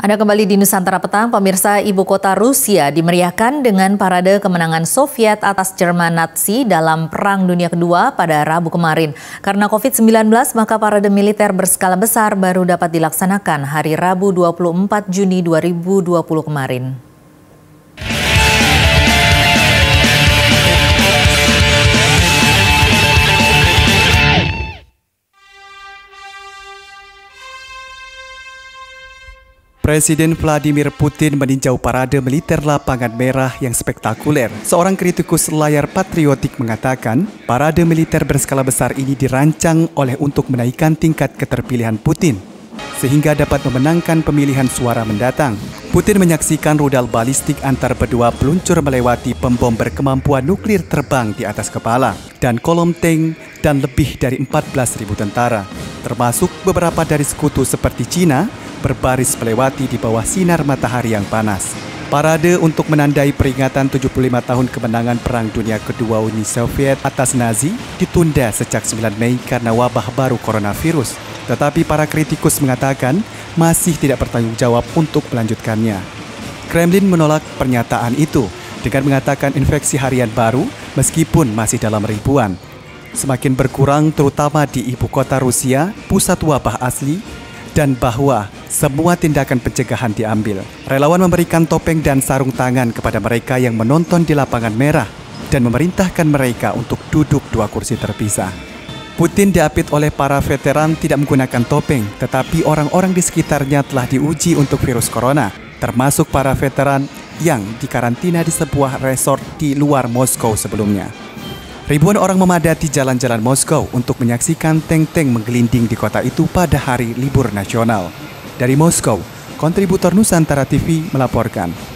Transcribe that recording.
Anda kembali di Nusantara Petang, pemirsa ibu kota Rusia dimeriahkan dengan parade kemenangan Soviet atas Jerman Nazi dalam Perang Dunia Kedua pada Rabu kemarin. Karena COVID-19, maka parade militer berskala besar baru dapat dilaksanakan hari Rabu 24 Juni 2020 kemarin. Presiden Vladimir Putin meninjau parade militer lapangan merah yang spektakuler. Seorang kritikus layar patriotik mengatakan, parade militer berskala besar ini dirancang oleh untuk menaikkan tingkat keterpilihan Putin sehingga dapat memenangkan pemilihan suara mendatang. Putin menyaksikan rudal balistik antar berdua peluncur melewati pembom berkemampuan nuklir terbang di atas kepala dan kolom tank dan lebih dari 14.000 tentara, termasuk beberapa dari sekutu seperti Cina berbaris melewati di bawah sinar matahari yang panas. Parade untuk menandai peringatan 75 tahun kemenangan Perang Dunia Kedua Uni Soviet atas Nazi ditunda sejak 9 Mei karena wabah baru coronavirus. Tetapi para kritikus mengatakan masih tidak bertanggung jawab untuk melanjutkannya. Kremlin menolak pernyataan itu dengan mengatakan infeksi harian baru meskipun masih dalam ribuan. Semakin berkurang terutama di ibu kota Rusia, pusat wabah asli, dan bahwa semua tindakan pencegahan diambil. Relawan memberikan topeng dan sarung tangan kepada mereka yang menonton di lapangan merah dan memerintahkan mereka untuk duduk dua kursi terpisah. Putin diapit oleh para veteran tidak menggunakan topeng, tetapi orang-orang di sekitarnya telah diuji untuk virus corona, termasuk para veteran yang dikarantina di sebuah resort di luar Moskow sebelumnya. Ribuan orang memadati jalan-jalan Moskow untuk menyaksikan tank-tank menggelinding di kota itu pada hari libur nasional. Dari Moskow, kontributor Nusantara TV melaporkan.